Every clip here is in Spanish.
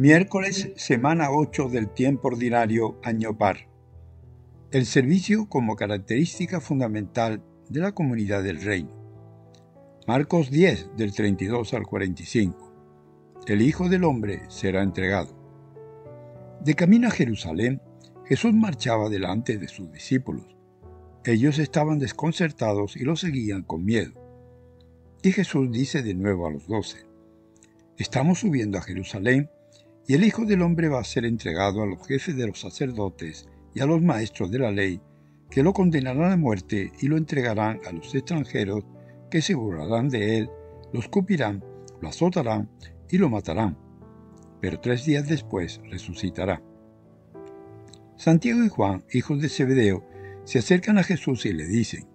Miércoles, semana 8 del tiempo ordinario, año par. El servicio como característica fundamental de la comunidad del reino. Marcos 10, del 32 al 45. El Hijo del Hombre será entregado. De camino a Jerusalén, Jesús marchaba delante de sus discípulos. Ellos estaban desconcertados y lo seguían con miedo. Y Jesús dice de nuevo a los doce, Estamos subiendo a Jerusalén y el Hijo del Hombre va a ser entregado a los jefes de los sacerdotes y a los maestros de la ley, que lo condenarán a muerte y lo entregarán a los extranjeros, que se burlarán de él, lo escupirán, lo azotarán y lo matarán. Pero tres días después resucitará. Santiago y Juan, hijos de Zebedeo, se acercan a Jesús y le dicen,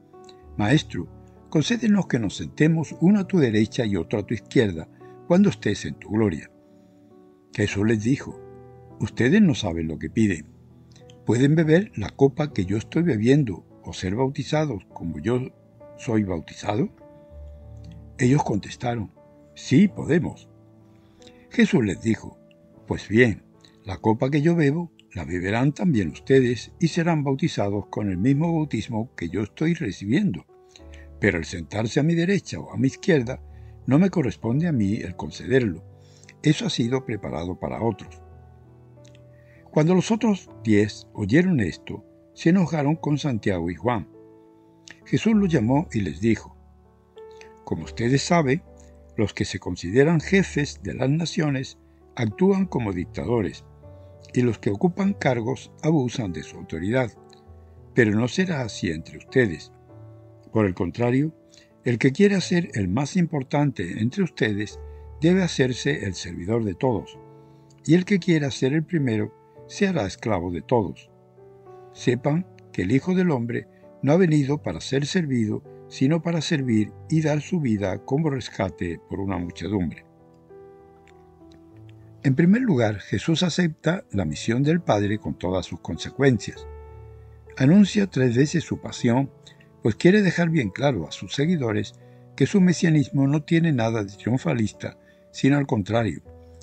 Maestro, concédenos que nos sentemos uno a tu derecha y otro a tu izquierda, cuando estés en tu gloria. Jesús les dijo, Ustedes no saben lo que piden. ¿Pueden beber la copa que yo estoy bebiendo o ser bautizados como yo soy bautizado? Ellos contestaron, Sí, podemos. Jesús les dijo, Pues bien, la copa que yo bebo, la beberán también ustedes y serán bautizados con el mismo bautismo que yo estoy recibiendo. Pero el sentarse a mi derecha o a mi izquierda no me corresponde a mí el concederlo eso ha sido preparado para otros. Cuando los otros diez oyeron esto, se enojaron con Santiago y Juan. Jesús los llamó y les dijo, Como ustedes saben, los que se consideran jefes de las naciones actúan como dictadores, y los que ocupan cargos abusan de su autoridad. Pero no será así entre ustedes. Por el contrario, el que quiera ser el más importante entre ustedes debe hacerse el servidor de todos, y el que quiera ser el primero se hará esclavo de todos. Sepan que el Hijo del Hombre no ha venido para ser servido, sino para servir y dar su vida como rescate por una muchedumbre. En primer lugar, Jesús acepta la misión del Padre con todas sus consecuencias. Anuncia tres veces su pasión, pues quiere dejar bien claro a sus seguidores que su mesianismo no tiene nada de triunfalista, sino al contrario,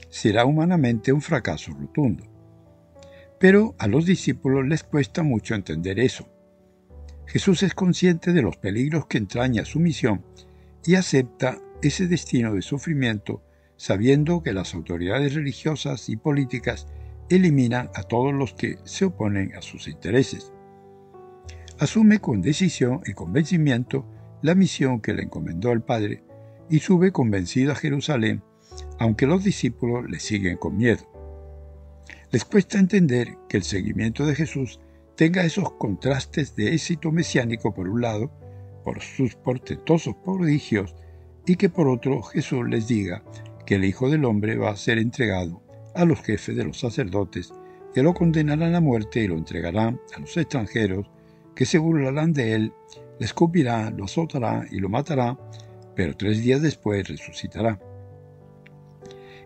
será humanamente un fracaso rotundo. Pero a los discípulos les cuesta mucho entender eso. Jesús es consciente de los peligros que entraña su misión y acepta ese destino de sufrimiento sabiendo que las autoridades religiosas y políticas eliminan a todos los que se oponen a sus intereses. Asume con decisión y convencimiento la misión que le encomendó el Padre y sube convencido a Jerusalén aunque los discípulos le siguen con miedo. Les cuesta entender que el seguimiento de Jesús tenga esos contrastes de éxito mesiánico por un lado, por sus portentosos prodigios, y que por otro Jesús les diga que el Hijo del Hombre va a ser entregado a los jefes de los sacerdotes, que lo condenarán a muerte y lo entregarán a los extranjeros, que se burlarán de él, le escupirán, lo azotarán y lo matará, pero tres días después resucitará.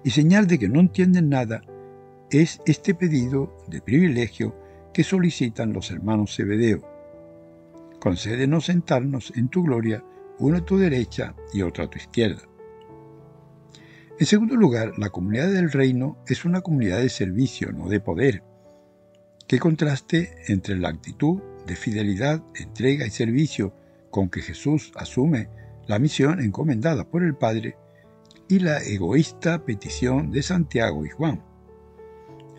Y señal de que no entienden nada es este pedido de privilegio que solicitan los hermanos Zebedeo. Concédenos sentarnos en tu gloria, uno a tu derecha y otro a tu izquierda. En segundo lugar, la comunidad del reino es una comunidad de servicio, no de poder. Qué contraste entre la actitud de fidelidad, entrega y servicio con que Jesús asume la misión encomendada por el Padre y la egoísta petición de Santiago y Juan.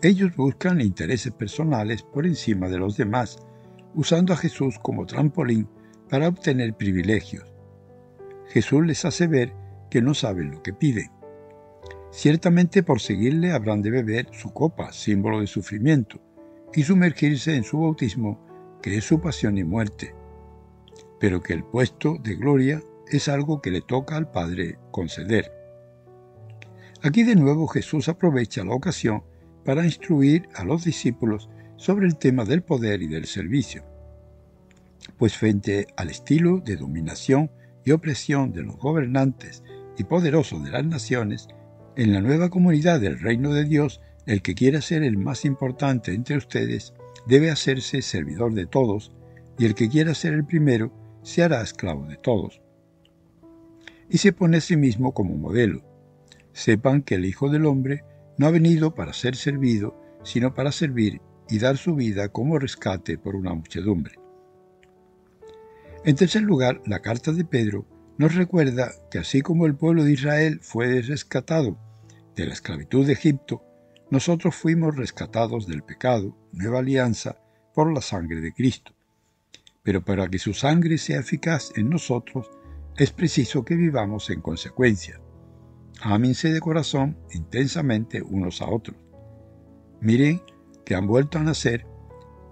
Ellos buscan intereses personales por encima de los demás, usando a Jesús como trampolín para obtener privilegios. Jesús les hace ver que no saben lo que piden. Ciertamente por seguirle habrán de beber su copa, símbolo de sufrimiento, y sumergirse en su bautismo, que es su pasión y muerte, pero que el puesto de gloria es algo que le toca al Padre conceder. Aquí de nuevo Jesús aprovecha la ocasión para instruir a los discípulos sobre el tema del poder y del servicio. Pues frente al estilo de dominación y opresión de los gobernantes y poderosos de las naciones, en la nueva comunidad del reino de Dios, el que quiera ser el más importante entre ustedes debe hacerse servidor de todos, y el que quiera ser el primero se hará esclavo de todos. Y se pone a sí mismo como modelo, sepan que el Hijo del Hombre no ha venido para ser servido, sino para servir y dar su vida como rescate por una muchedumbre. En tercer lugar, la carta de Pedro nos recuerda que así como el pueblo de Israel fue rescatado de la esclavitud de Egipto, nosotros fuimos rescatados del pecado, nueva alianza, por la sangre de Cristo. Pero para que su sangre sea eficaz en nosotros, es preciso que vivamos en consecuencia. Ámense de corazón intensamente unos a otros. Miren que han vuelto a nacer,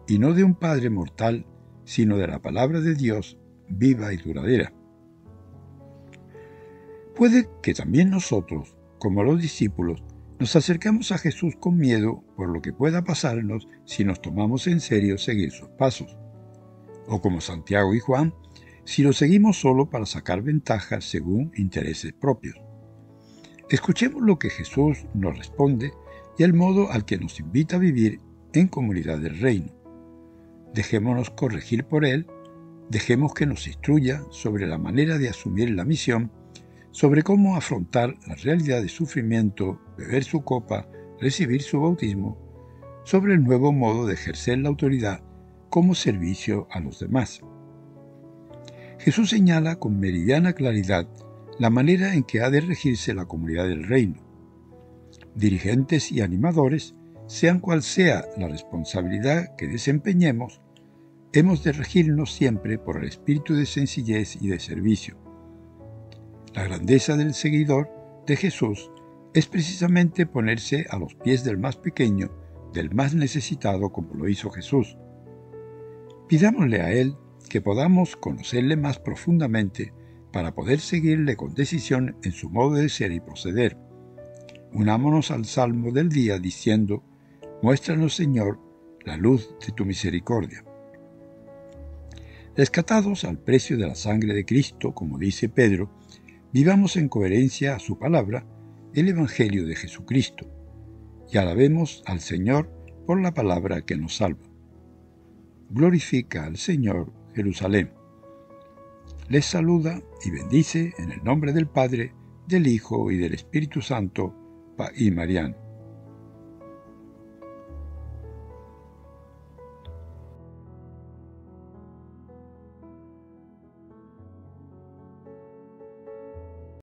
y no de un Padre mortal, sino de la palabra de Dios viva y duradera. Puede que también nosotros, como los discípulos, nos acercamos a Jesús con miedo por lo que pueda pasarnos si nos tomamos en serio seguir sus pasos. O como Santiago y Juan, si lo seguimos solo para sacar ventajas según intereses propios. Escuchemos lo que Jesús nos responde y el modo al que nos invita a vivir en comunidad del reino. Dejémonos corregir por Él, dejemos que nos instruya sobre la manera de asumir la misión, sobre cómo afrontar la realidad de sufrimiento, beber su copa, recibir su bautismo, sobre el nuevo modo de ejercer la autoridad como servicio a los demás. Jesús señala con meridiana claridad la manera en que ha de regirse la comunidad del reino. Dirigentes y animadores, sean cual sea la responsabilidad que desempeñemos, hemos de regirnos siempre por el espíritu de sencillez y de servicio. La grandeza del seguidor de Jesús es precisamente ponerse a los pies del más pequeño, del más necesitado como lo hizo Jesús. Pidámosle a Él que podamos conocerle más profundamente para poder seguirle con decisión en su modo de ser y proceder. Unámonos al salmo del día diciendo, Muéstranos, Señor, la luz de tu misericordia. Rescatados al precio de la sangre de Cristo, como dice Pedro, vivamos en coherencia a su palabra, el Evangelio de Jesucristo, y alabemos al Señor por la palabra que nos salva. Glorifica al Señor Jerusalén. Les saluda y bendice en el nombre del Padre, del Hijo y del Espíritu Santo, y Mariano.